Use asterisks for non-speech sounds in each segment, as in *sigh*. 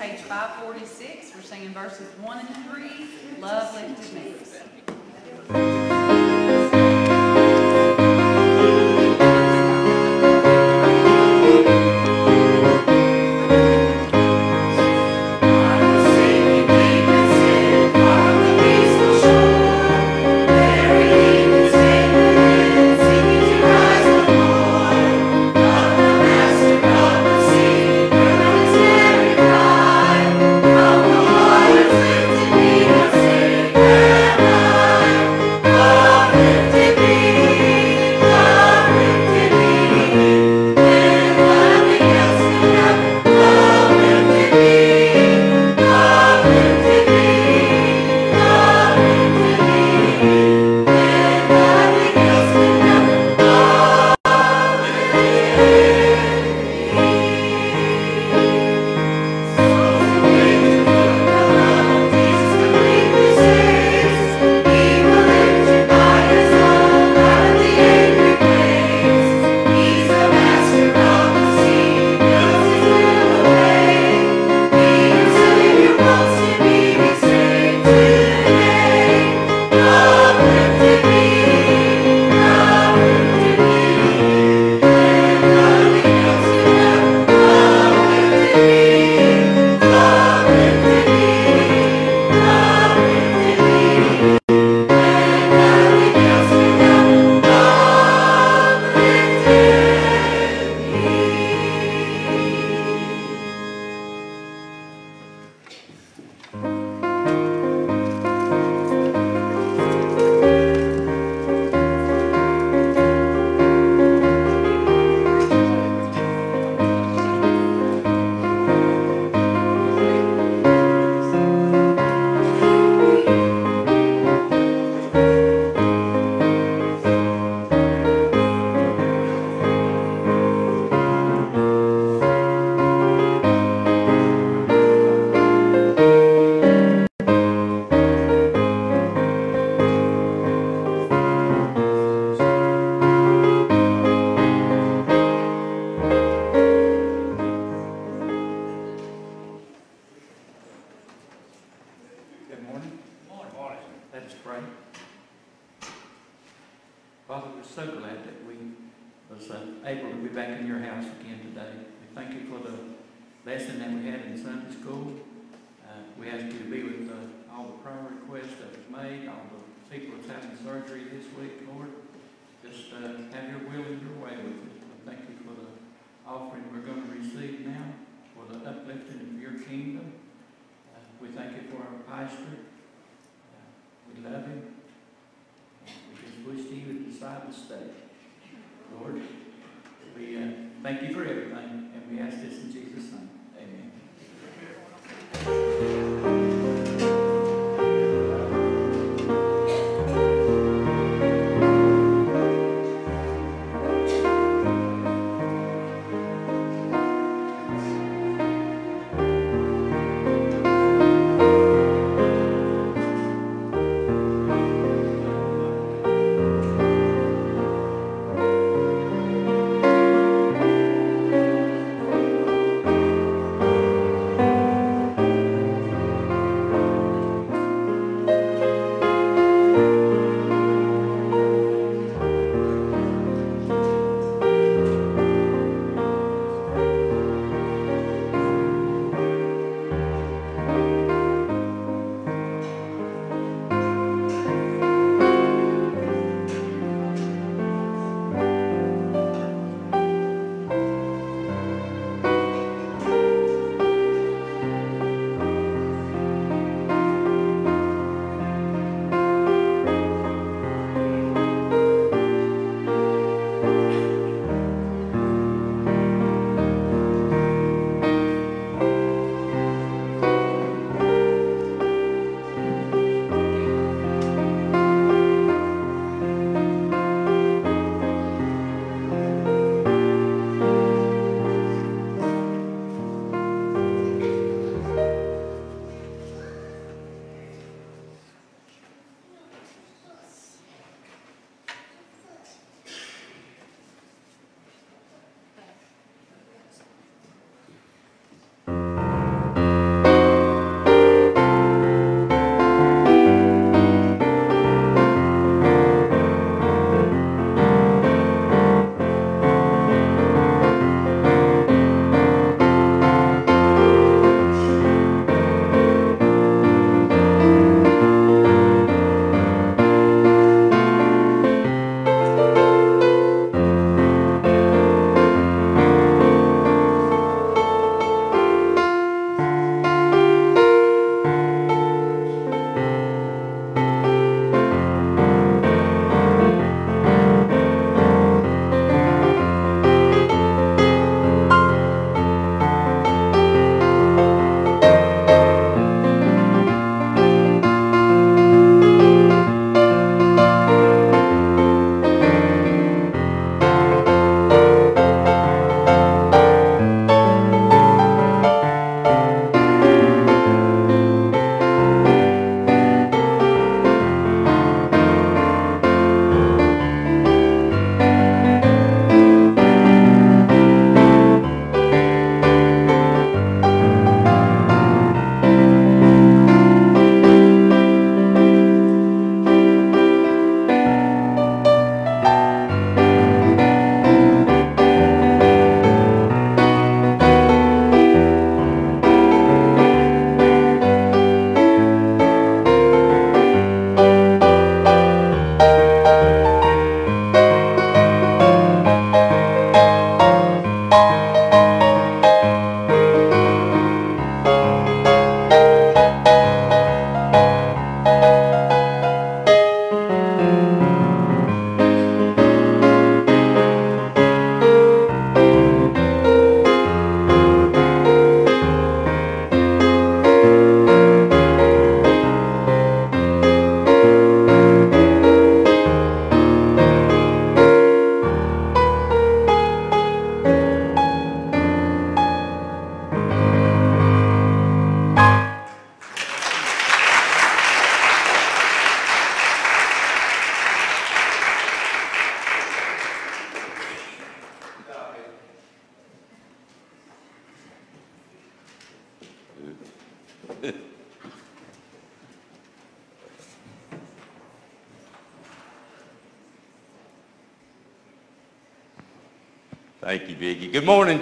page 546. We're singing verses 1 and 3, Love Lifted Me.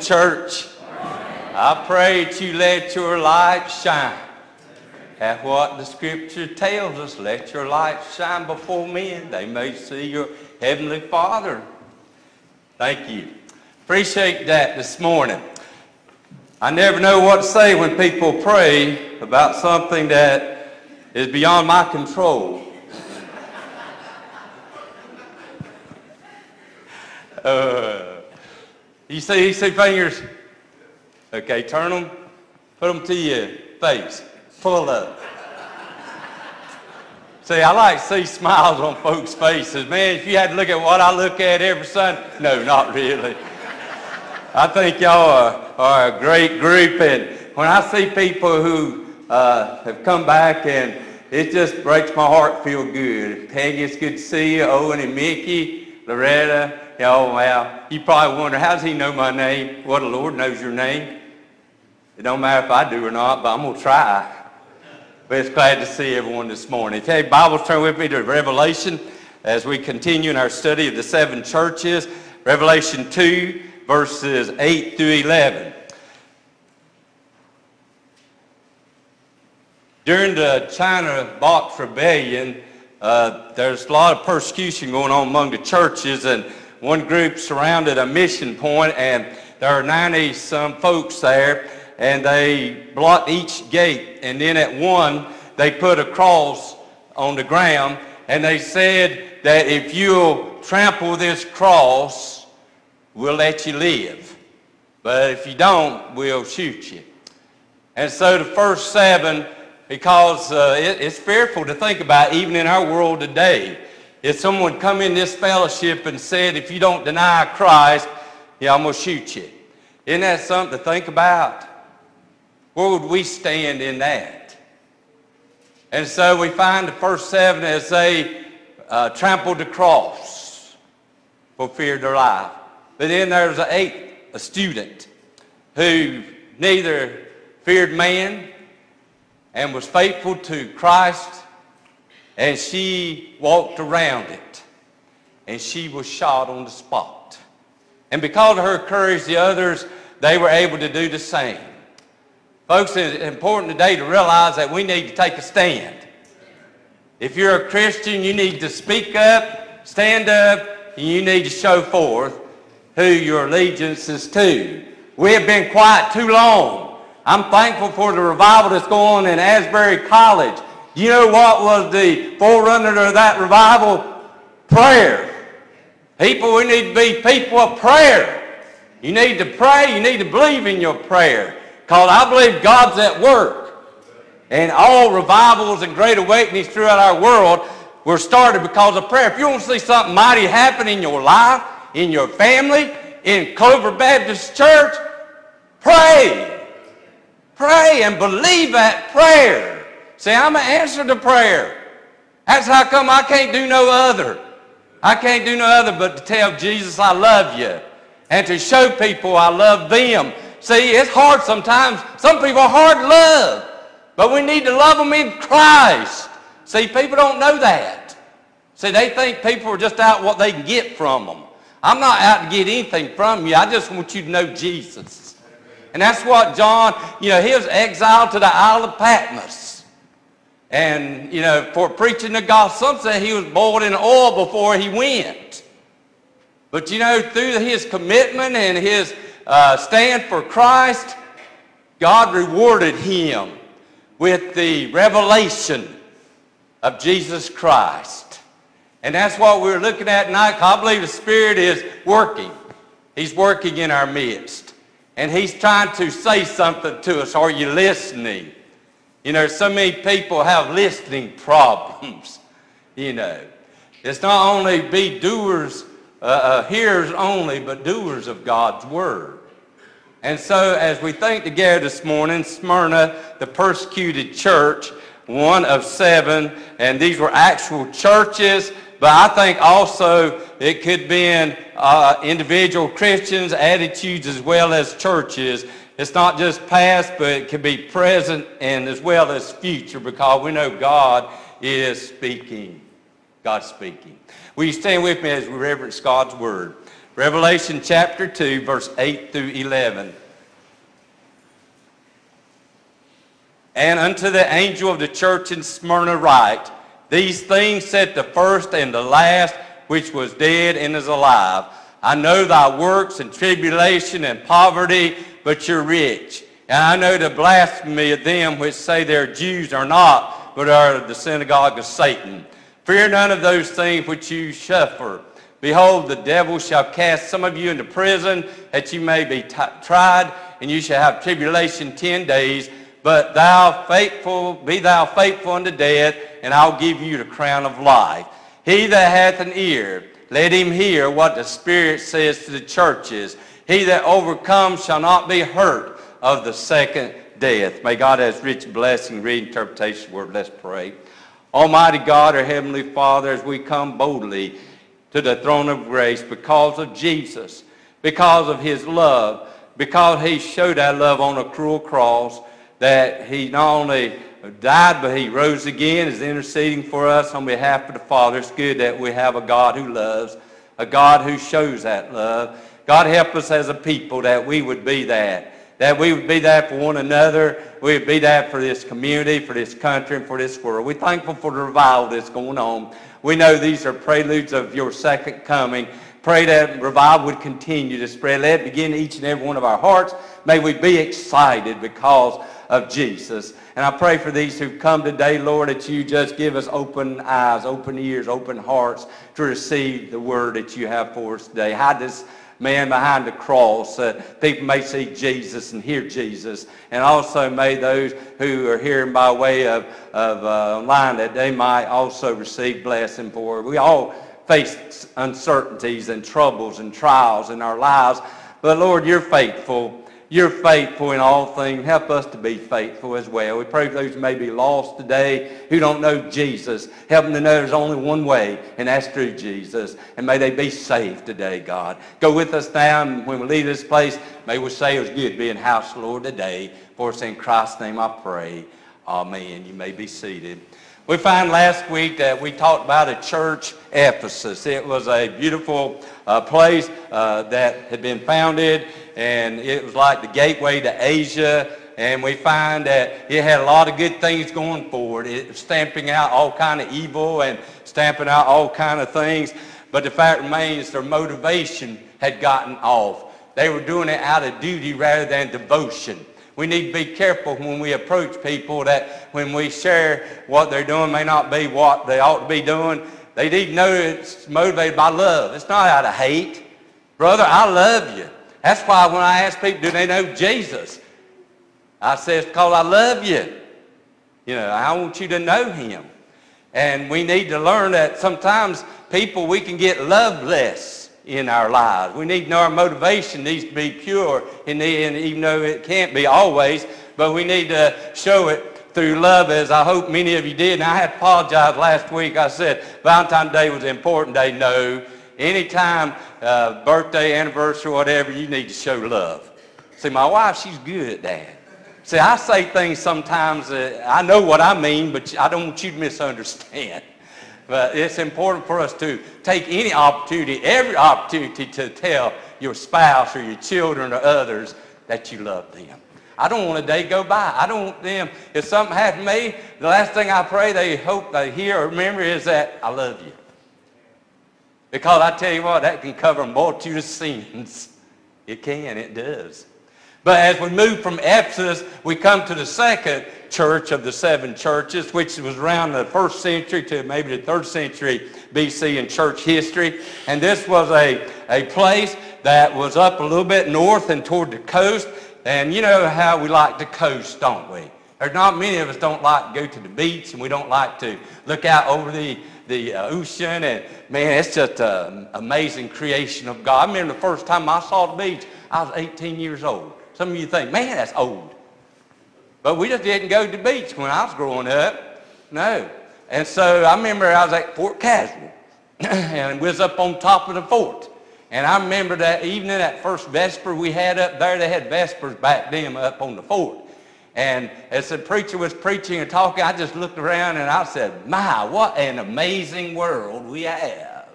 Church. I pray that you let your light shine. That's what the scripture tells us. Let your light shine before men. They may see your heavenly Father. Thank you. Appreciate that this morning. I never know what to say when people pray about something that is beyond my control. uh, you see, you see fingers? Okay, turn them, put them to your face, full up. See, I like to see smiles on folks' faces. Man, if you had to look at what I look at every Sunday, no, not really. I think y'all are, are a great group, and when I see people who uh, have come back, and it just breaks my heart feel good. Peggy, it's good to see you. Owen and Mickey, Loretta, oh, well, you probably wonder, how does he know my name? Well, the Lord knows your name. It don't matter if I do or not, but I'm going to try. But it's glad to see everyone this morning. You Bibles, turn with me to Revelation as we continue in our study of the seven churches. Revelation 2, verses 8 through 11. During the China Boxer Rebellion, uh, there's a lot of persecution going on among the churches, and one group surrounded a mission point, and there are 90 some folks there, and they blocked each gate. And then at one, they put a cross on the ground, and they said that if you'll trample this cross, we'll let you live. But if you don't, we'll shoot you. And so the first seven, because uh, it, it's fearful to think about, even in our world today, if someone come in this fellowship and said, if you don't deny Christ, yeah, I'm going to shoot you. Isn't that something to think about? Where would we stand in that? And so we find the first seven as they uh, trampled the cross for fear of their life. But then there's an eighth, a student, who neither feared man and was faithful to Christ, and she walked around it, and she was shot on the spot. And because of her courage, the others, they were able to do the same. Folks, it's important today to realize that we need to take a stand. If you're a Christian, you need to speak up, stand up, and you need to show forth who your allegiance is to. We have been quiet too long. I'm thankful for the revival that's going on in Asbury College. You know what was the forerunner of that revival? Prayer. People, we need to be people of prayer. You need to pray. You need to believe in your prayer. Because I believe God's at work. And all revivals and great awakenings throughout our world were started because of prayer. If you want to see something mighty happen in your life, in your family, in Clover Baptist Church, pray. Pray and believe that prayer. Say, I'm an answer to prayer. That's how come I can't do no other. I can't do no other but to tell Jesus I love you and to show people I love them See, it's hard sometimes. Some people are hard to love. But we need to love them in Christ. See, people don't know that. See, they think people are just out what they can get from them. I'm not out to get anything from you. I just want you to know Jesus. And that's what John, you know, he was exiled to the Isle of Patmos. And, you know, for preaching the gospel, some say he was boiled in oil before he went. But, you know, through his commitment and his uh, stand for Christ, God rewarded him with the revelation of Jesus Christ. And that's what we're looking at tonight. I believe the Spirit is working. He's working in our midst. And He's trying to say something to us. Are you listening? You know, so many people have listening problems. *laughs* You know, it's not only be doers, uh, uh, hearers only, but doers of God's Word. And so as we think together this morning, Smyrna, the persecuted church, one of seven, and these were actual churches, but I think also it could be in uh, individual Christians' attitudes as well as churches. It's not just past, but it can be present and as well as future because we know God is speaking. God's speaking. Will you stand with me as we reverence God's word? Revelation chapter 2, verse 8 through 11. And unto the angel of the church in Smyrna write, These things said the first and the last, which was dead and is alive. I know thy works and tribulation and poverty, but you're rich. And I know the blasphemy of them which say they're Jews are not, but are of the synagogue of Satan. Fear none of those things which you suffer. Behold, the devil shall cast some of you into prison, that you may be tried, and you shall have tribulation ten days. But thou faithful, be thou faithful unto death, and I'll give you the crown of life. He that hath an ear, let him hear what the Spirit says to the churches. He that overcomes shall not be hurt of the second death. May God have rich blessing, read interpretation word. Let's pray. Almighty God, our Heavenly Father, as we come boldly to the throne of grace because of Jesus, because of his love, because he showed that love on a cruel cross, that he not only died, but he rose again, is interceding for us on behalf of the Father. It's good that we have a God who loves, a God who shows that love. God help us as a people that we would be that. That we would be that for one another. We would be that for this community, for this country, and for this world. We're thankful for the revival that's going on. We know these are preludes of your second coming. Pray that revival would continue to spread. Let it begin each and every one of our hearts. May we be excited because of Jesus. And I pray for these who've come today, Lord, that you just give us open eyes, open ears, open hearts to receive the word that you have for us today. Hide this man behind the cross that people may see Jesus and hear Jesus. And also may those who are hearing by way of, of uh, online that they might also receive blessing for. We all face uncertainties and troubles and trials in our lives. But Lord, you're faithful. You're faithful in all things. Help us to be faithful as well. We pray for those who may be lost today, who don't know Jesus. Help them to know there's only one way, and that's through Jesus. And may they be saved today, God. Go with us now, and when we leave this place, may we say it was good being house Lord today. For us in Christ's name I pray. Amen. You may be seated. We found last week that we talked about a church, Ephesus. It was a beautiful uh, place uh, that had been founded, and it was like the gateway to Asia. And we find that it had a lot of good things going forward. It was stamping out all kind of evil and stamping out all kind of things. But the fact remains their motivation had gotten off. They were doing it out of duty rather than devotion we need to be careful when we approach people that when we share what they're doing may not be what they ought to be doing. They need to know it's motivated by love. It's not out of hate. Brother, I love you. That's why when I ask people, do they know Jesus? I say, it's because I love you. You know, I want you to know him. And we need to learn that sometimes people, we can get loveless in our lives. We need to know our motivation needs to be pure, and even though it can't be always, but we need to show it through love, as I hope many of you did. And I had to apologize last week. I said Valentine's Day was an important day. No. Anytime, uh, birthday, anniversary, whatever, you need to show love. See, my wife, she's good at that. See, I say things sometimes, that I know what I mean, but I don't want you to misunderstand. *laughs* But it's important for us to take any opportunity, every opportunity to tell your spouse or your children or others that you love them. I don't want a day go by. I don't want them, if something happened to me, the last thing I pray they hope they hear or remember is that I love you. Because I tell you what, that can cover a multitude of sins. It can, it does. But as we move from Ephesus, we come to the second church of the seven churches, which was around the first century to maybe the third century BC in church history. And this was a, a place that was up a little bit north and toward the coast. And you know how we like the coast, don't we? There's not many of us don't like to go to the beach and we don't like to look out over the, the uh, ocean. And man, it's just an amazing creation of God. I remember the first time I saw the beach, I was 18 years old. Some of you think, man, that's old. But we just didn't go to the beach when I was growing up. No. And so I remember I was at Fort Caswell *clears throat* and we was up on top of the fort. And I remember that evening, that first vesper we had up there, they had vespers back then up on the fort. And as the preacher was preaching and talking, I just looked around and I said, my, what an amazing world we have.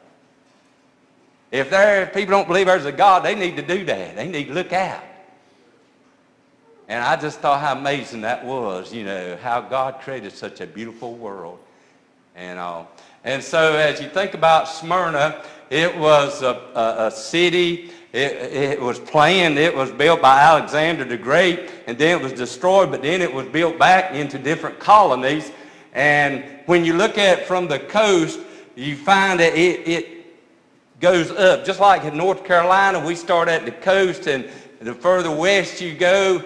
If there, if people don't believe there's a God, they need to do that. They need to look out. And I just thought how amazing that was, you know, how God created such a beautiful world and all. And so as you think about Smyrna, it was a, a, a city, it, it was planned, it was built by Alexander the Great, and then it was destroyed, but then it was built back into different colonies. And when you look at it from the coast, you find that it, it goes up. Just like in North Carolina, we start at the coast, and the further west you go,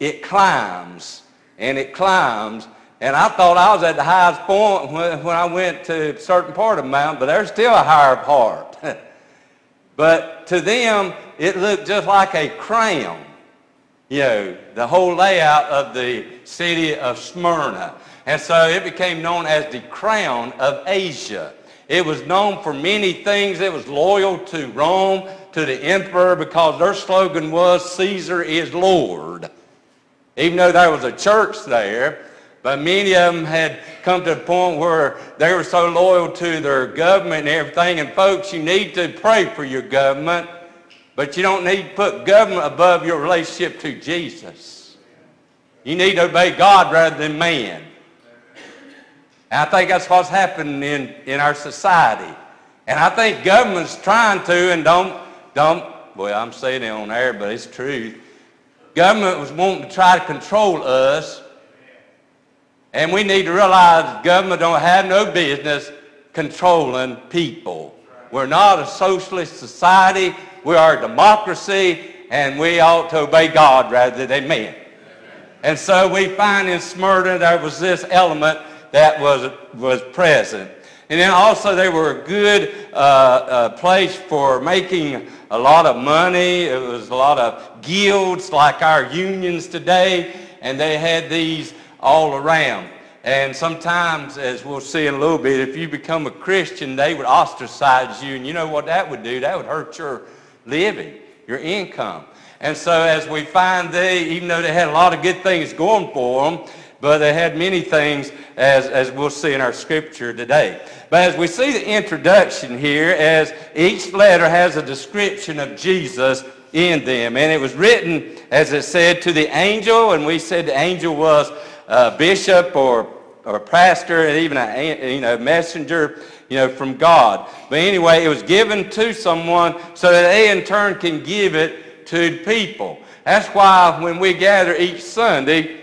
it climbs and it climbs. And I thought I was at the highest point when, when I went to a certain part of the mountain, but there's still a higher part. *laughs* but to them, it looked just like a crown. You know, the whole layout of the city of Smyrna. And so it became known as the crown of Asia. It was known for many things. It was loyal to Rome, to the emperor, because their slogan was, Caesar is Lord even though there was a church there. But many of them had come to a point where they were so loyal to their government and everything. And folks, you need to pray for your government, but you don't need to put government above your relationship to Jesus. You need to obey God rather than man. And I think that's what's happening in, in our society. And I think government's trying to and don't, don't, well, I'm saying it on air, but it's true Government was wanting to try to control us. And we need to realize government don't have no business controlling people. We're not a socialist society. We are a democracy, and we ought to obey God rather than men. And so we find in Smyrna there was this element that was, was present. And then also they were a good uh, uh, place for making a lot of money. It was a lot of guilds like our unions today. And they had these all around. And sometimes, as we'll see in a little bit, if you become a Christian, they would ostracize you. And you know what that would do? That would hurt your living, your income. And so as we find they, even though they had a lot of good things going for them, but they had many things as, as we'll see in our scripture today. But as we see the introduction here, as each letter has a description of Jesus in them. And it was written, as it said, to the angel, and we said the angel was a bishop or, or a pastor and even a you know, messenger you know, from God. But anyway, it was given to someone so that they in turn can give it to people. That's why when we gather each Sunday,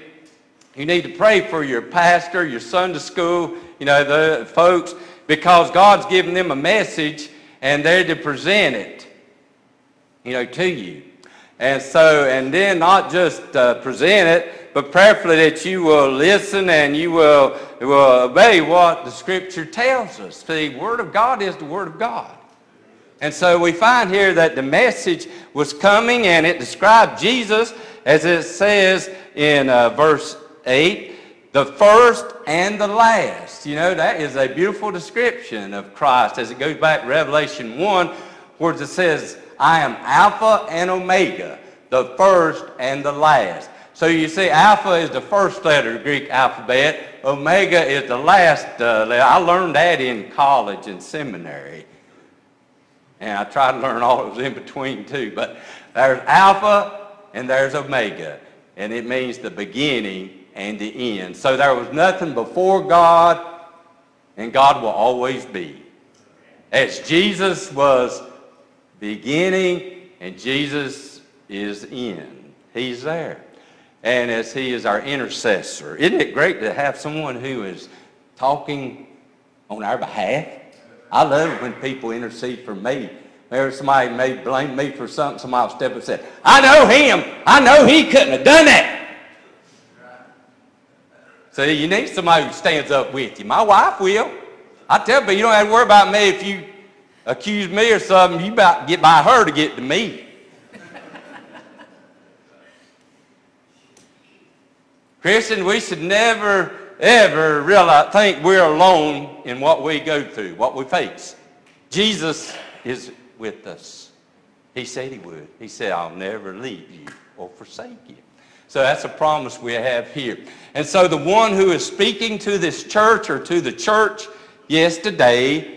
you need to pray for your pastor, your Sunday school, you know, the folks, because God's given them a message and they're to present it, you know, to you. And so, and then not just uh, present it, but prayerfully that you will listen and you will, will obey what the Scripture tells us. The Word of God is the Word of God. And so we find here that the message was coming and it described Jesus as it says in uh, verse 8, the first and the last. You know, that is a beautiful description of Christ as it goes back to Revelation 1, where it says, I am Alpha and Omega, the first and the last. So you see, Alpha is the first letter of the Greek alphabet. Omega is the last uh, letter. I learned that in college and seminary. And I tried to learn all that was in between too. But there's Alpha and there's Omega. And it means the beginning and the end. So there was nothing before God, and God will always be. As Jesus was beginning and Jesus is in. He's there. And as he is our intercessor. Isn't it great to have someone who is talking on our behalf? I love when people intercede for me. Maybe somebody may blame me for something. Somebody will step up and say, I know him. I know he couldn't have done that. See, you need somebody who stands up with you. My wife will. I tell you, you don't have to worry about me if you accuse me or something. You about to get by her to get to me. Christian, we should never, ever realize, think we're alone in what we go through, what we face. Jesus is with us. He said he would. He said, I'll never leave you or forsake you. So that's a promise we have here. And so the one who is speaking to this church or to the church, yes, today,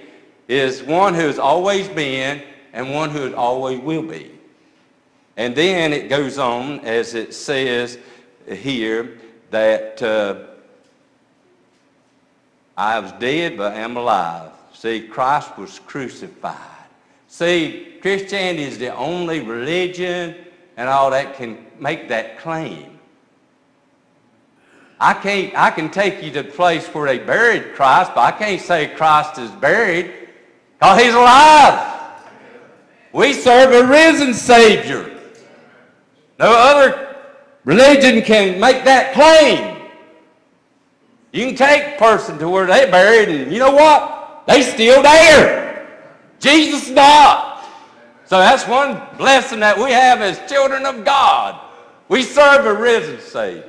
is one who has always been and one who always will be. And then it goes on, as it says here, that uh, I was dead, but am alive. See, Christ was crucified. See, Christianity is the only religion and all that can make that claim. I can't, I can take you to the place where they buried Christ, but I can't say Christ is buried because he's alive. We serve a risen Savior. No other religion can make that claim. You can take a person to where they buried and you know what? They still there. Jesus not. So that's one blessing that we have as children of God. We serve a risen Savior.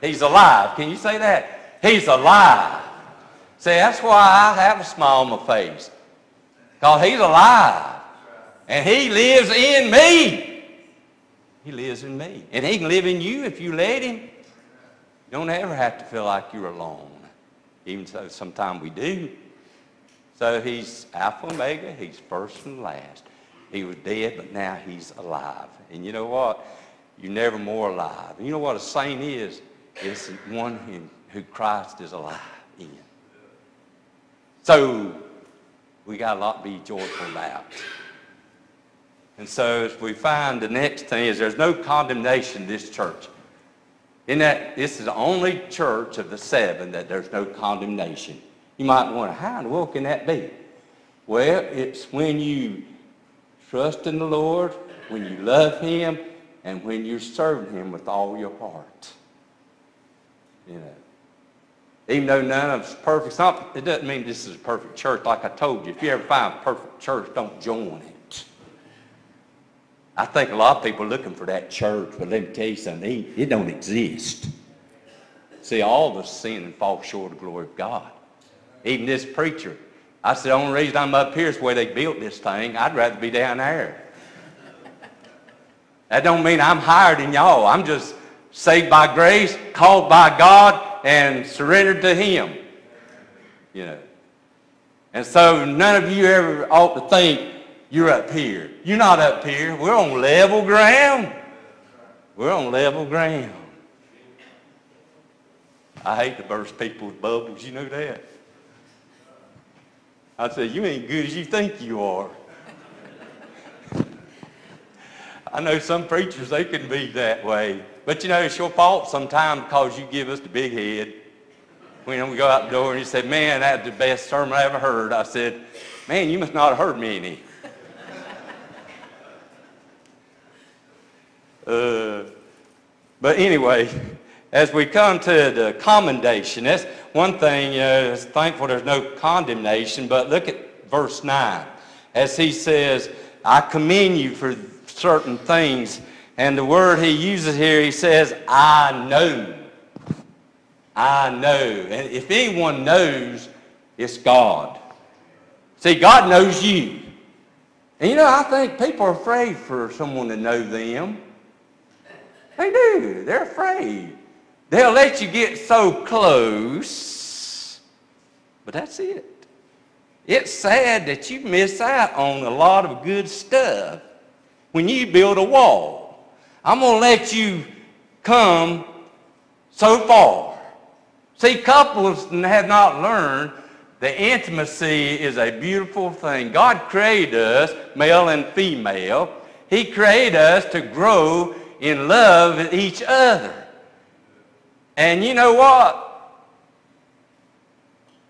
He's alive. Can you say that? He's alive. See, that's why I have a smile on my face. Because he's alive. And he lives in me. He lives in me. And he can live in you if you let him. You don't ever have to feel like you're alone. Even though sometimes we do. So he's Alpha Omega. He's first and last. He was dead, but now he's alive. And you know what? You're never more alive. And you know what a saint is? It's one who, who Christ is alive in. So we got a lot to be joyful about. And so as we find the next thing is there's no condemnation in this church. In that this is the only church of the seven that there's no condemnation. You might wonder, how in the world can that be? Well, it's when you trust in the Lord, when you love Him, and when you're serving Him with all your heart. You know. Even though none of it's perfect, not, it doesn't mean this is a perfect church. Like I told you, if you ever find a perfect church, don't join it. I think a lot of people are looking for that church, but let me tell you something, it don't exist. See, all of us sin and fall short of the glory of God. Even this preacher. I said, the only reason I'm up here is where they built this thing. I'd rather be down there. That don't mean I'm higher than y'all. I'm just saved by grace, called by God, and surrendered to Him. You know. And so none of you ever ought to think you're up here. You're not up here. We're on level ground. We're on level ground. I hate to burst people's bubbles. You know that. I said, you ain't good as you think you are. I know some preachers, they can be that way. But you know, it's your fault sometimes because you give us the big head. When we go out the door and you say, man, that's the best sermon I ever heard. I said, man, you must not have heard me any. *laughs* uh, but anyway, as we come to the commendation, that's one thing, you know, it's thankful there's no condemnation, but look at verse 9. As he says, I commend you for certain things. And the word he uses here, he says, I know. I know. And if anyone knows, it's God. See, God knows you. And you know, I think people are afraid for someone to know them. They do. They're afraid. They'll let you get so close, but that's it. It's sad that you miss out on a lot of good stuff when you build a wall. I'm going to let you come so far. See, couples have not learned that intimacy is a beautiful thing. God created us, male and female. He created us to grow in love with each other. And you know what?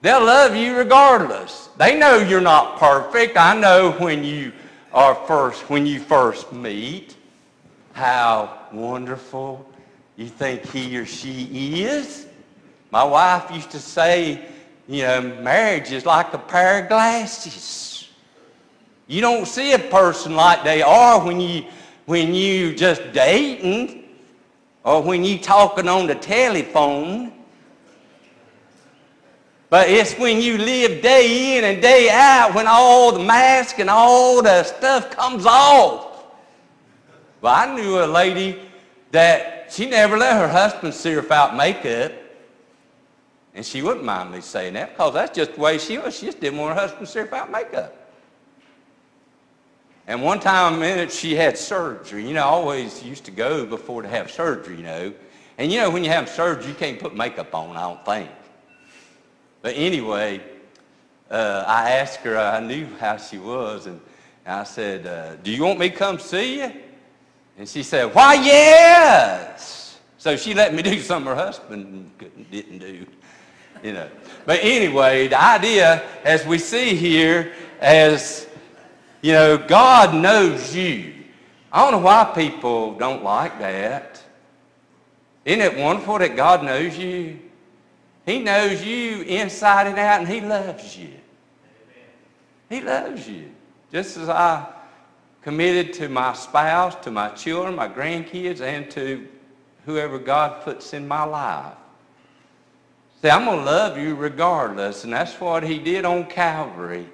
They'll love you regardless. They know you're not perfect. I know when you are first, when you first meet, how wonderful you think he or she is. My wife used to say, you know, marriage is like a pair of glasses. You don't see a person like they are when you when you just dating or when you talking on the telephone. But it's when you live day in and day out when all the mask and all the stuff comes off. Well, I knew a lady that she never let her husband see her without makeup. And she wouldn't mind me saying that because that's just the way she was. She just didn't want her husband to see her without makeup. And one time minute she had surgery. You know, I always used to go before to have surgery, you know. And you know, when you have surgery, you can't put makeup on, I don't think. But anyway, uh, I asked her, I knew how she was, and I said, uh, do you want me to come see you? And she said, why, yes. So she let me do something her husband couldn't, didn't do, you know. But anyway, the idea, as we see here, as, you know, God knows you. I don't know why people don't like that. Isn't it wonderful that God knows you? He knows you inside and out, and He loves you. He loves you. Just as I committed to my spouse, to my children, my grandkids, and to whoever God puts in my life. See, I'm going to love you regardless, and that's what he did on Calvary.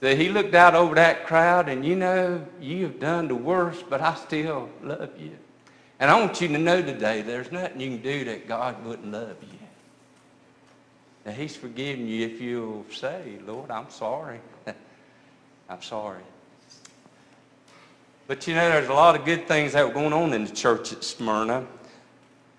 See, he looked out over that crowd, and you know, you have done the worst, but I still love you. And I want you to know today, there's nothing you can do that God wouldn't love you. He's forgiven you if you'll say, Lord, I'm sorry. *laughs* I'm sorry. But you know, there's a lot of good things that were going on in the church at Smyrna.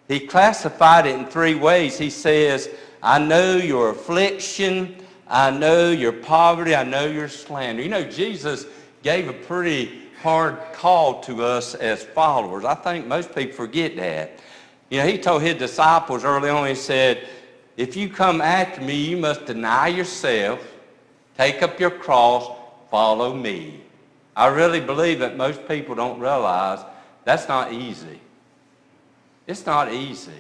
He classified it in three ways. He says, I know your affliction, I know your poverty, I know your slander. You know, Jesus gave a pretty hard call to us as followers. I think most people forget that. You know, he told his disciples early on, he said, if you come after me, you must deny yourself, take up your cross, follow me. I really believe that most people don't realize that's not easy. It's not easy.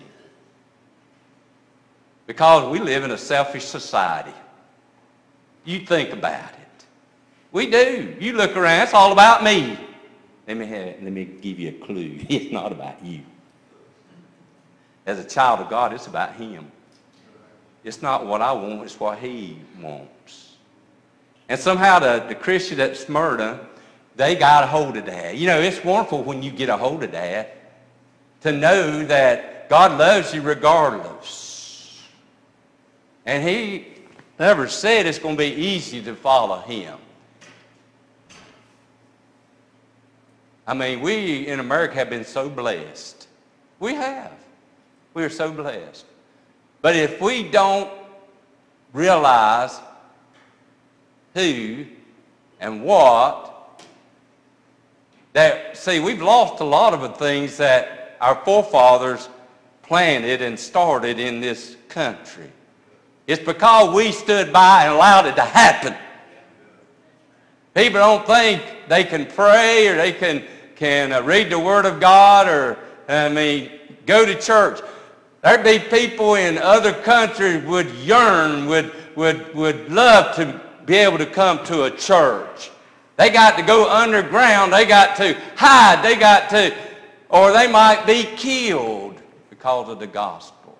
Because we live in a selfish society. You think about it. We do. You look around, it's all about me. Let me, have, let me give you a clue. *laughs* It's not about you. As a child of God, it's about him. It's not what I want, it's what he wants. And somehow the, the Christian at Smyrna, they got a hold of that. You know, it's wonderful when you get a hold of that to know that God loves you regardless. And he never said it's going to be easy to follow him. I mean, we in America have been so blessed. We have. We are so blessed. But if we don't realize who and what, that, see, we've lost a lot of the things that our forefathers planted and started in this country. It's because we stood by and allowed it to happen. People don't think they can pray or they can, can uh, read the Word of God or, I mean, go to church. There'd be people in other countries would yearn, would, would, would love to be able to come to a church. They got to go underground. They got to hide. They got to, or they might be killed because of the gospel.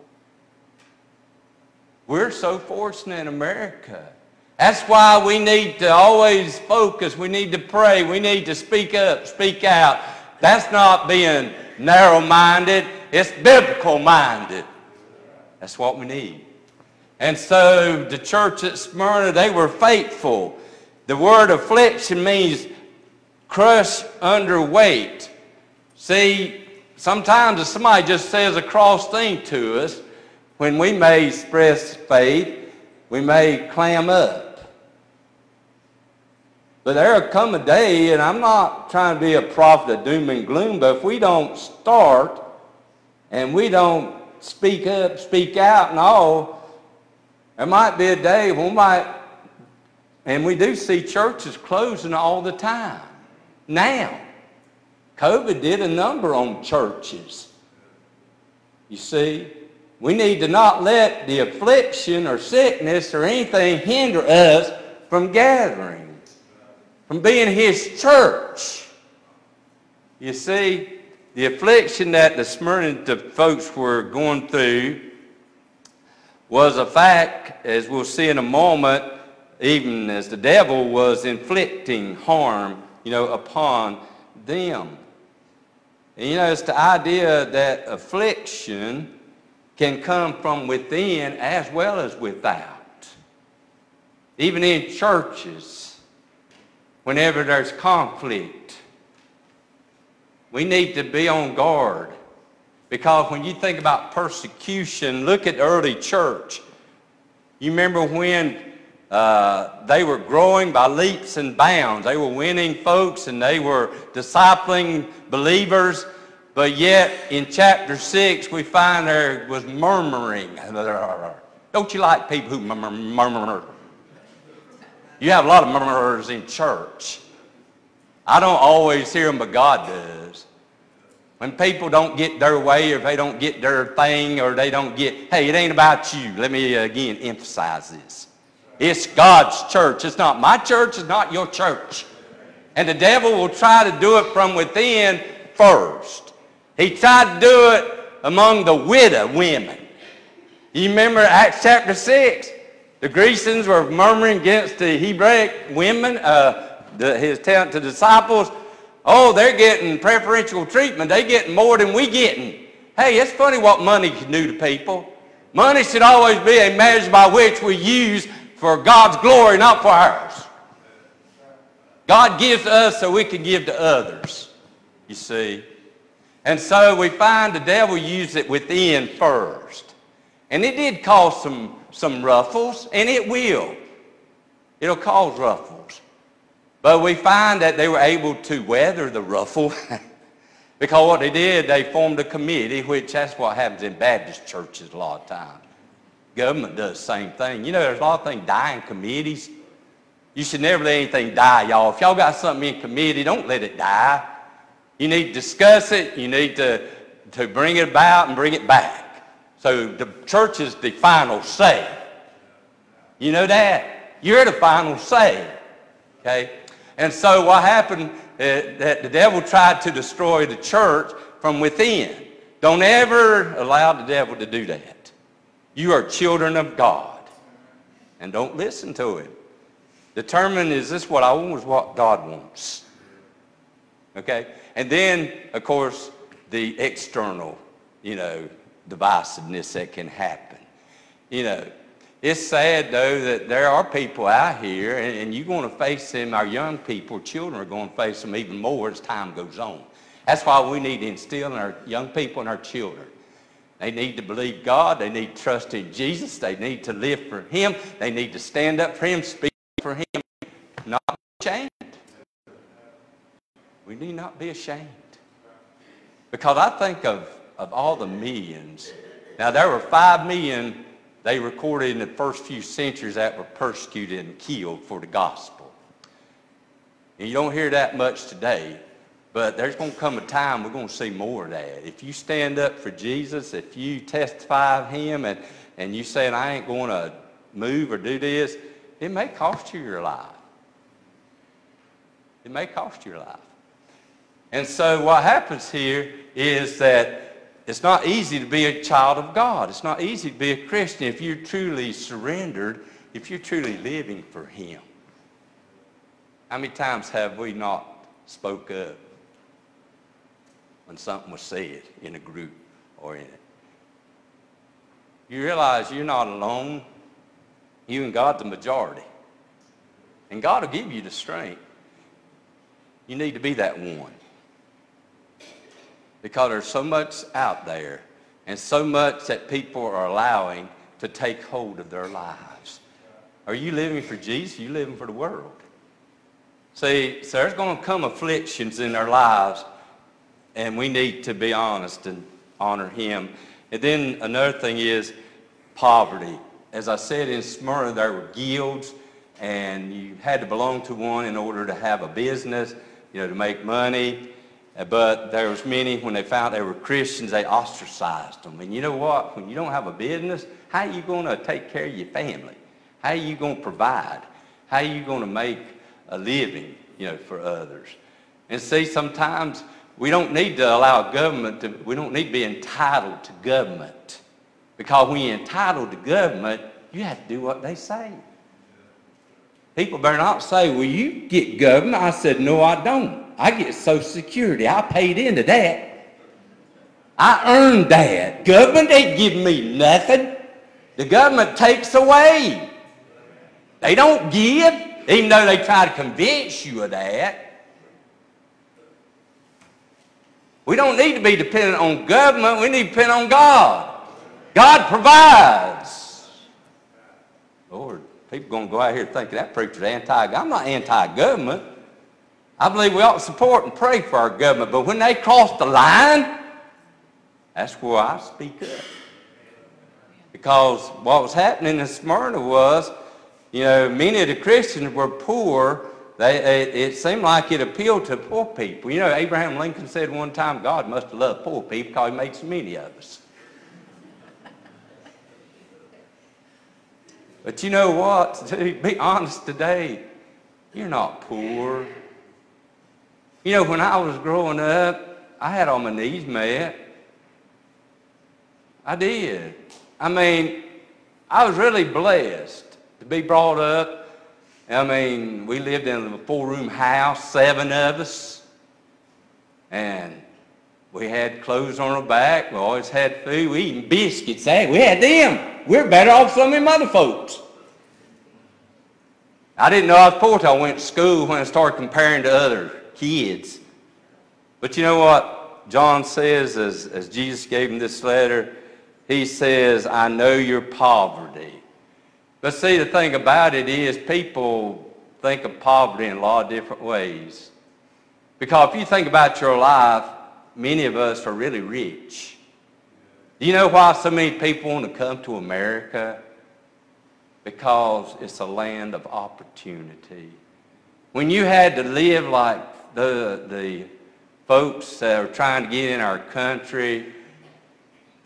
We're so fortunate in America. That's why we need to always focus. We need to pray. We need to speak up, speak out. That's not being narrow-minded. It's biblical-minded. That's what we need. And so the church at Smyrna, they were faithful. The word affliction means crush under weight. See, sometimes if somebody just says a cross thing to us, when we may express faith, we may clam up. But there'll come a day, and I'm not trying to be a prophet of doom and gloom, but if we don't start and we don't speak up, speak out and all, there might be a day when we might, and we do see churches closing all the time. Now, COVID did a number on churches. You see, we need to not let the affliction or sickness or anything hinder us from gathering, from being his church. You see, the affliction that the Smyrna folks were going through was a fact, as we'll see in a moment, even as the devil was inflicting harm, you know, upon them. And you know, it's the idea that affliction can come from within as well as without. Even in churches, whenever there's conflict. We need to be on guard. Because when you think about persecution, look at early church. You remember when uh, they were growing by leaps and bounds. They were winning folks and they were discipling believers. But yet in chapter 6 we find there was murmuring. *laughs* Don't you like people who murmur? You have a lot of murmurers in church. I don't always hear them, but God does. When people don't get their way or they don't get their thing or they don't get, hey, it ain't about you. Let me again emphasize this. It's God's church. It's not my church. It's not your church. And the devil will try to do it from within first. He tried to do it among the widow women. You remember Acts chapter 6? The Grecians were murmuring against the Hebraic women, uh, the, his disciples, oh, they're getting preferential treatment. They're getting more than we getting. Hey, it's funny what money can do to people. Money should always be a measure by which we use for God's glory, not for ours. God gives to us so we can give to others, you see. And so we find the devil used it within first. And it did cause some, some ruffles, and it will. It'll cause ruffles. But we find that they were able to weather the ruffle *laughs* because what they did, they formed a committee, which that's what happens in Baptist churches a lot of times. Government does the same thing. You know, there's a lot of things dying committees. You should never let anything die, y'all. If y'all got something in committee, don't let it die. You need to discuss it. You need to, to bring it about and bring it back. So the church is the final say. You know that? You're the final say. Okay? And so what happened, uh, that the devil tried to destroy the church from within. Don't ever allow the devil to do that. You are children of God. And don't listen to him. Determine, is this what I want is what God wants? Okay? And then, of course, the external, you know, divisiveness that can happen. You know, it's sad, though, that there are people out here, and, and you're going to face them, our young people, children are going to face them even more as time goes on. That's why we need to instill in our young people and our children they need to believe God. They need to trust in Jesus. They need to live for Him. They need to stand up for Him, speak for Him, not be ashamed. We need not be ashamed. Because I think of, of all the millions. Now, there were five million they recorded in the first few centuries that were persecuted and killed for the gospel. And you don't hear that much today. But there's going to come a time we're going to see more of that. If you stand up for Jesus, if you testify of him and, and you say, I ain't going to move or do this, it may cost you your life. It may cost you your life. And so what happens here is that it's not easy to be a child of God. It's not easy to be a Christian if you're truly surrendered, if you're truly living for him. How many times have we not spoke up? when something was said in a group or in it. You realize you're not alone. You and God the majority. And God will give you the strength. You need to be that one. Because there's so much out there and so much that people are allowing to take hold of their lives. Are you living for Jesus? Are you living for the world? See, so there's going to come afflictions in their lives and we need to be honest and honor him. And then another thing is poverty. As I said in Smyrna, there were guilds, and you had to belong to one in order to have a business, you know, to make money. Uh, but there was many, when they found they were Christians, they ostracized them. And you know what? When you don't have a business, how are you going to take care of your family? How are you going to provide? How are you going to make a living, you know, for others? And see, sometimes we don't need to allow government to, we don't need to be entitled to government. Because when you're entitled to government, you have to do what they say. People better not say, well, you get government. I said, no, I don't. I get Social Security. I paid into that. I earned that. Government ain't give me nothing. The government takes away. They don't give. even though they try to convince you of that. We don't need to be dependent on government. We need to depend on God. God provides. People going to go out here thinking that preacher's anti I'm not anti-government. I believe we ought to support and pray for our government. But when they cross the line, that's where I speak up. Because what was happening in Smyrna was, you know, many of the Christians were poor they, it, it, seemed like it appealed to poor people. You know, Abraham Lincoln said one time, God must have loved poor people because he made so many of us. But you know what? *laughs* To be honest today, you're not poor. You know, when I was growing up, I had all my needs met. I did. I mean, I was really blessed to be brought up I mean, we lived in a four-room house, seven of us, and we had clothes on our back. We always had food. We eating biscuits. Hey, we had them. We're better off than them other folks. I didn't know I was poor till I went to school when I started comparing to other kids. But you know what John says as, as Jesus gave him this letter? He says, I know your poverty. But see, the thing about it is people think of poverty in a lot of different ways. Because if you think about your life, many of us are really rich. Do you know why so many people want to come to America? Because it's a land of opportunity. When you had to live like the, the folks that are trying to get in our country,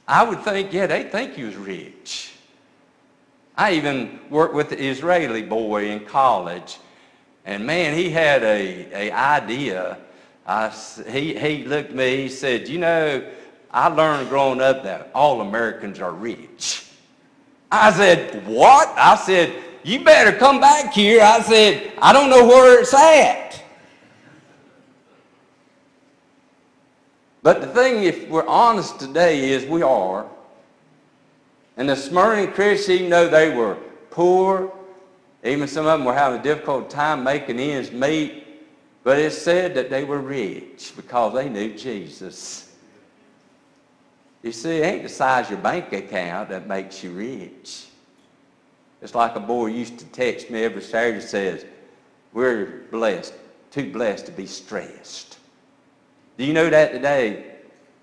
I would think, yeah, they think you was rich. I even worked with the Israeli boy in college. And man, he had a, a idea. I, he, he looked at me, he said, you know, I learned growing up that all Americans are rich. I said, what? I said, you better come back here. I said, I don't know where it's at. But the thing, if we're honest today, is we are. And the Smyrna Christians, even though they were poor, even some of them were having a difficult time making ends meet, but it said that they were rich because they knew Jesus. You see, it ain't the size of your bank account that makes you rich. It's like a boy used to text me every Saturday says, we're blessed, too blessed to be stressed. Do you know that today?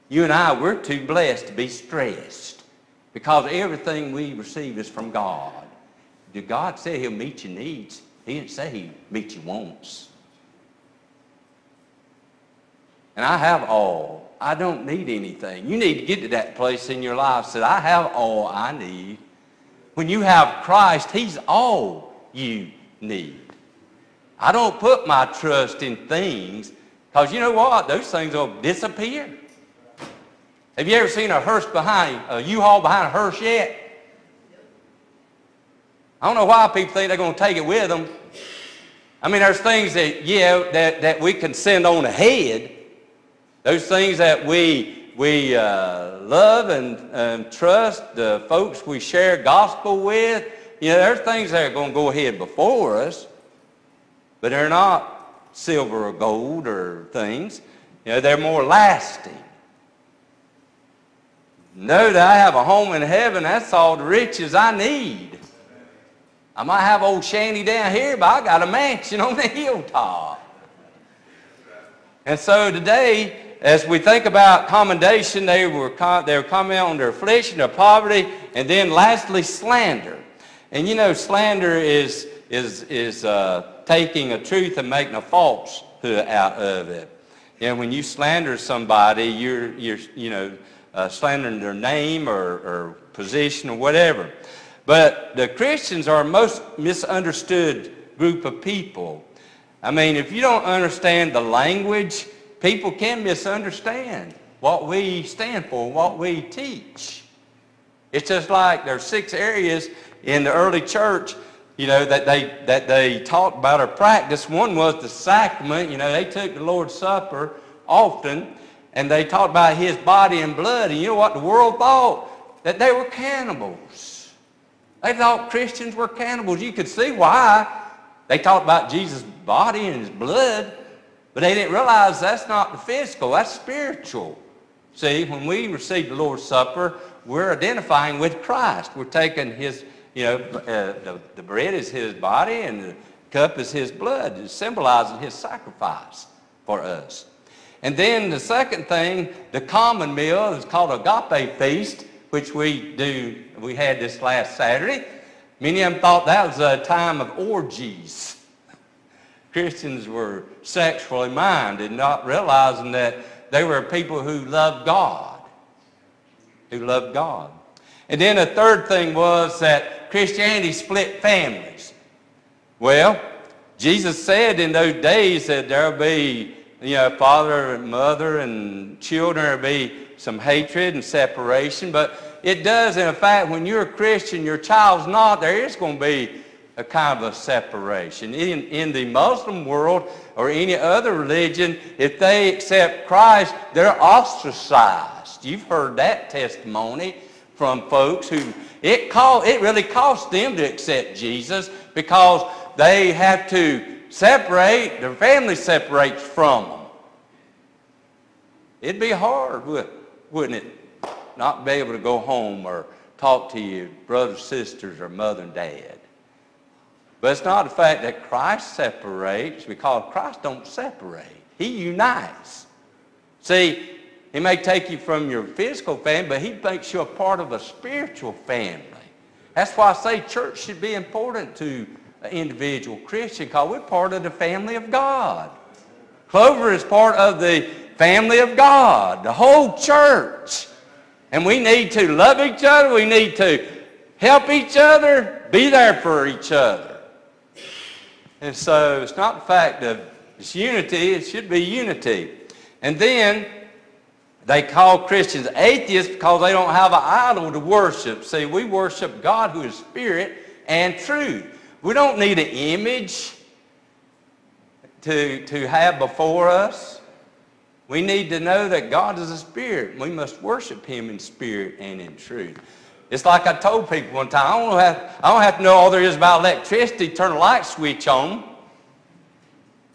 You and I, we're too blessed to be stressed. Because everything we receive is from God. Did God say he'll meet your needs? He didn't say he'd meet your wants. And I have all. I don't need anything. You need to get to that place in your life that I have all I need. When you have Christ, he's all you need. I don't put my trust in things because you know what? Those things will disappear. Have you ever seen a hearse behind, a U-Haul behind a hearse yet? I don't know why people think they're going to take it with them. I mean, there's things that, yeah, that, that we can send on ahead. Those things that we, we uh, love and, and trust, the folks we share gospel with, you know, there's things that are going to go ahead before us, but they're not silver or gold or things. You know, they're more lasting. Know that I have a home in heaven. That's all the riches I need. I might have old shanty down here, but I got a mansion on the *laughs* hilltop. And so today, as we think about commendation, they were, they were commenting on their affliction, their poverty, and then lastly, slander. And you know, slander is, is, is uh, taking a truth and making a falsehood out of it. And when you slander somebody, you're, you're you know, uh, slandering their name or, or position or whatever. But the Christians are a most misunderstood group of people. I mean, if you don't understand the language, people can misunderstand what we stand for, what we teach. It's just like there's six areas in the early church, you know, that they, that they taught about or practiced. One was the sacrament. You know, they took the Lord's Supper often and they talked about his body and blood. And you know what the world thought? That they were cannibals. They thought Christians were cannibals. You could see why. They talked about Jesus' body and his blood, but they didn't realize that's not the physical, that's spiritual. See, when we receive the Lord's Supper, we're identifying with Christ. We're taking his, you know, uh, the, the bread is his body and the cup is his blood. It's symbolizing his sacrifice for us. And then the second thing, the common meal is called agape feast, which we do, we had this last Saturday. Many of them thought that was a time of orgies. *laughs* Christians were sexually minded, not realizing that they were people who loved God, who loved God. And then a third thing was that Christianity split families. Well, Jesus said in those days that there'll be, you know, father and mother and children, there'll be some hatred and separation, but it does, in fact, when you're a Christian, your child's not, there is going to be a kind of a separation. In, in the Muslim world or any other religion, if they accept Christ, they're ostracized. You've heard that testimony from folks who, it, call, it really costs them to accept Jesus because they have to separate, their family separates from them. It'd be hard, wouldn't it, not be able to go home or talk to your brothers, sisters, or mother and dad. But it's not the fact that Christ separates because Christ don't separate. He unites. See, he may take you from your physical family, but he makes you a part of a spiritual family. That's why I say church should be important to an individual Christian because we're part of the family of God. Clover is part of the family of God, the whole church. And we need to love each other. We need to help each other, be there for each other. And so it's not the fact of it's unity, it should be unity. And then they call Christians atheists because they don't have an idol to worship. See, we worship God who is spirit and truth. We don't need an image to, to have before us. We need to know that God is a spirit. We must worship him in spirit and in truth. It's like I told people one time, I don't have, I don't have to know all there is about electricity, turn a light switch on.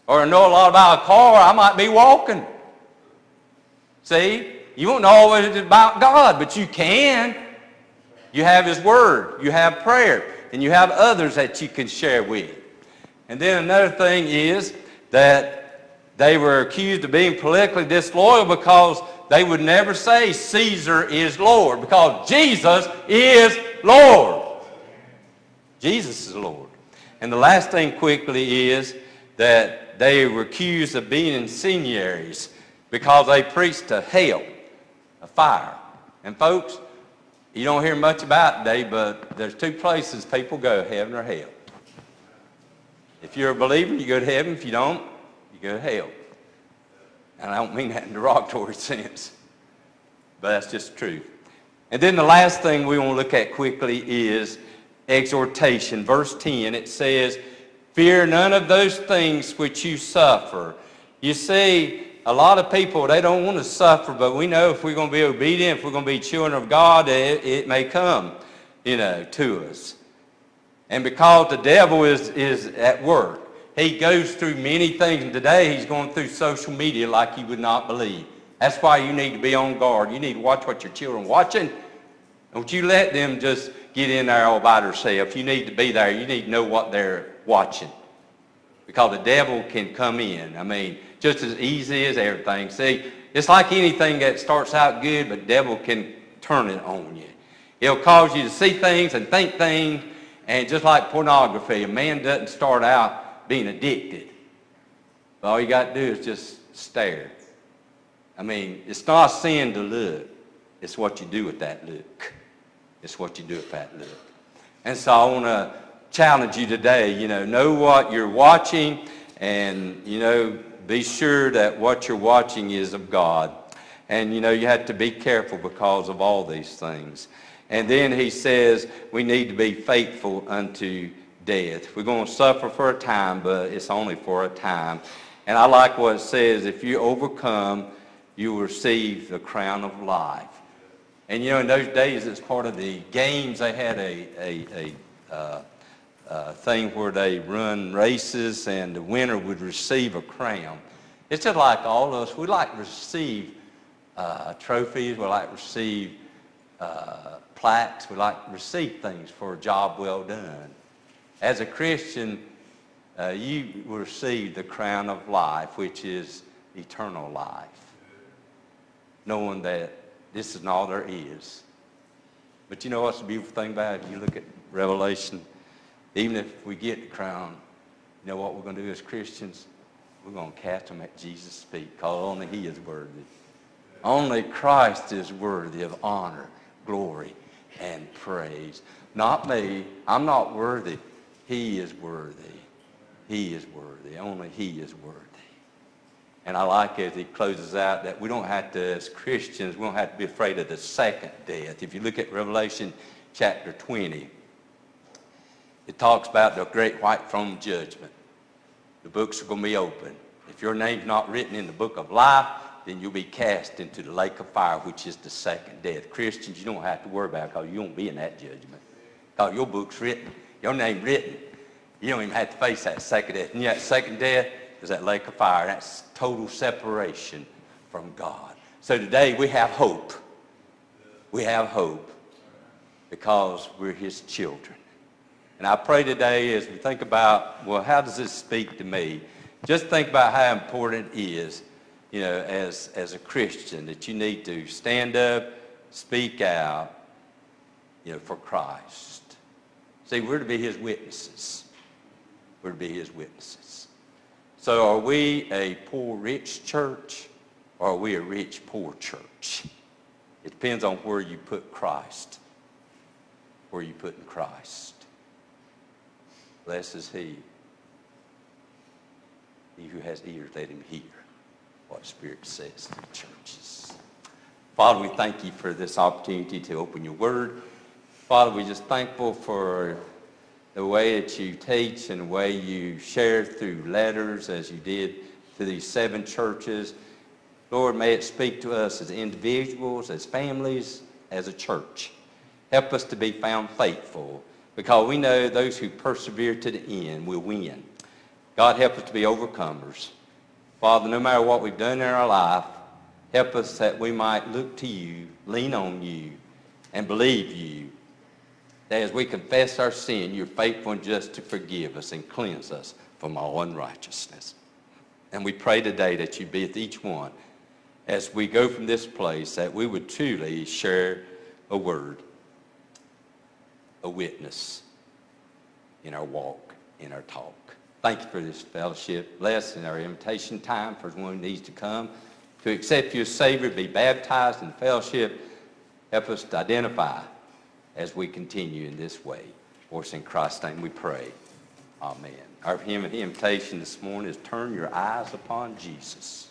Or know a lot about a car, I might be walking. See? You won't know all it is about God, but you can. You have His Word. You have prayer. And you have others that you can share with. And then another thing is that they were accused of being politically disloyal because they would never say Caesar is Lord because Jesus is Lord. Jesus is Lord. And the last thing quickly is that they were accused of being incendiaries because they preached to hell, a fire. And folks, you don't hear much about today, but there's two places people go, heaven or hell. If you're a believer, you go to heaven. If you don't, you go to hell. And I don't mean that in a derogatory *laughs* sense, but that's just the truth. And then the last thing we want to look at quickly is exhortation. Verse 10, it says, Fear none of those things which you suffer. You see, a lot of people, they don't want to suffer, but we know if we're going to be obedient, if we're going to be children of God, it, it may come, you know, to us. And because the devil is, is at work, he goes through many things. And today he's going through social media like you would not believe. That's why you need to be on guard. You need to watch what your children watching. Don't you let them just get in there all by themselves. You need to be there. You need to know what they're watching. Because the devil can come in. I mean, just as easy as everything. See, it's like anything that starts out good, but the devil can turn it on you. It'll cause you to see things and think things. And just like pornography, a man doesn't start out being addicted. But all you got to do is just stare. I mean, it's not sin to look. It's what you do with that look. It's what you do with that look. And so I want to challenge you today, you know, know what you're watching and, you know, be sure that what you're watching is of God. And, you know, you have to be careful because of all these things. And then he says we need to be faithful unto death. We're going to suffer for a time, but it's only for a time. And I like what it says, if you overcome, you will receive the crown of life. And you know, in those days, it's part of the games. They had a, a, a, uh, uh, thing where they run races and the winner would receive a crown. It's just like all of us. We like to receive uh, trophies. We like to receive uh, plaques. We like to receive things for a job well done. As a Christian, uh, you receive the crown of life, which is eternal life, knowing that this is all there is. But you know what's the beautiful thing about it? You look at Revelation, even if we get the crown, you know what we're going to do as Christians? We're going to cast them at Jesus' feet because only he is worthy. Only Christ is worthy of honor, glory, and praise. Not me. I'm not worthy. He is worthy. He is worthy. Only he is worthy. And I like as he closes out that we don't have to, as Christians, we don't have to be afraid of the second death. If you look at Revelation chapter 20, it talks about the great white throne judgment. The books are going to be open. If your name's not written in the book of life, then you'll be cast into the lake of fire, which is the second death. Christians, you don't have to worry about it because you won't be in that judgment. Because your book's written, your name written. You don't even have to face that second death. And yet, second death is that lake of fire. That's total separation from God. So today we have hope. We have hope because we're his children. And I pray today as we think about, well, how does this speak to me? Just think about how important it is, you know, as, as a Christian, that you need to stand up, speak out, you know, for Christ. See, we're to be his witnesses. We're to be his witnesses. So are we a poor rich church or are we a rich poor church? It depends on where you put Christ, where you put in Christ. Blessed is he. He who has ears, let him hear what the Spirit says to the churches. Father, we thank you for this opportunity to open your word. Father, we're just thankful for the way that you teach and the way you share through letters as you did to these seven churches. Lord, may it speak to us as individuals, as families, as a church. Help us to be found faithful because we know those who persevere to the end will win. God, help us to be overcomers. Father, no matter what we've done in our life, help us that we might look to you, lean on you, and believe you. That as we confess our sin, you're faithful and just to forgive us and cleanse us from all unrighteousness. And we pray today that you be with each one as we go from this place, that we would truly share a word a witness in our walk, in our talk. Thank you for this fellowship. Bless in our invitation time for one who needs to come to accept you as Savior, be baptized in fellowship. Help us to identify as we continue in this way. For us in Christ's name we pray. Amen. Our hymn invitation this morning is Turn Your Eyes Upon Jesus.